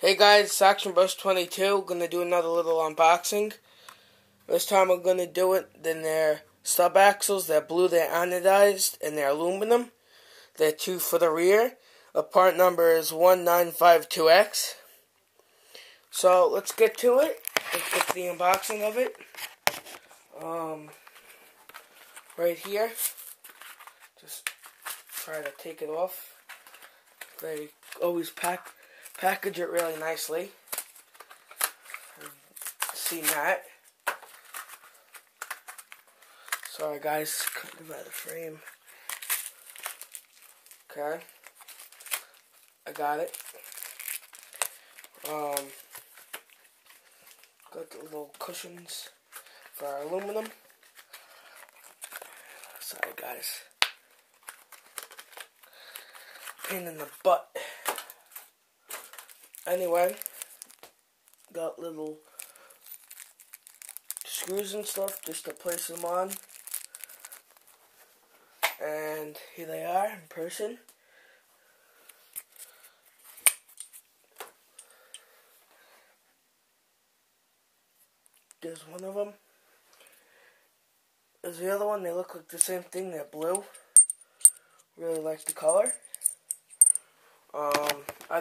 Hey guys, Actionbros 22. Gonna do another little unboxing. This time I'm gonna do it. Then they're stub axles. They're blue. They're anodized and they're aluminum. They're two for the rear. The part number is 1952X. So let's get to it. Let's get the unboxing of it. Um, right here. Just try to take it off. They always pack package it really nicely. Seen that. Sorry guys, couldn't by the frame. Okay. I got it. Um got the little cushions for our aluminum. Sorry guys. Pain in the butt. Anyway, got little screws and stuff just to place them on. And here they are in person. There's one of them. There's the other one. They look like the same thing. They're blue. Really like the color.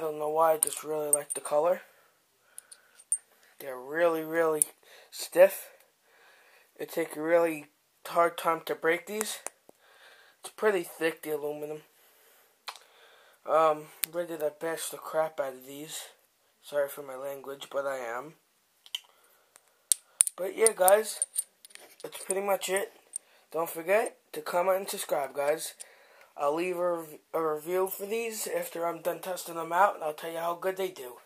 Don't know why, I just really like the color. They're really, really stiff. It takes a really hard time to break these. It's pretty thick, the aluminum. Um, ready to bash the crap out of these. Sorry for my language, but I am. But yeah, guys, that's pretty much it. Don't forget to comment and subscribe, guys. I'll leave a, a review for these after I'm done testing them out, and I'll tell you how good they do.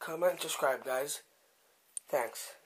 Comment and subscribe, guys. Thanks.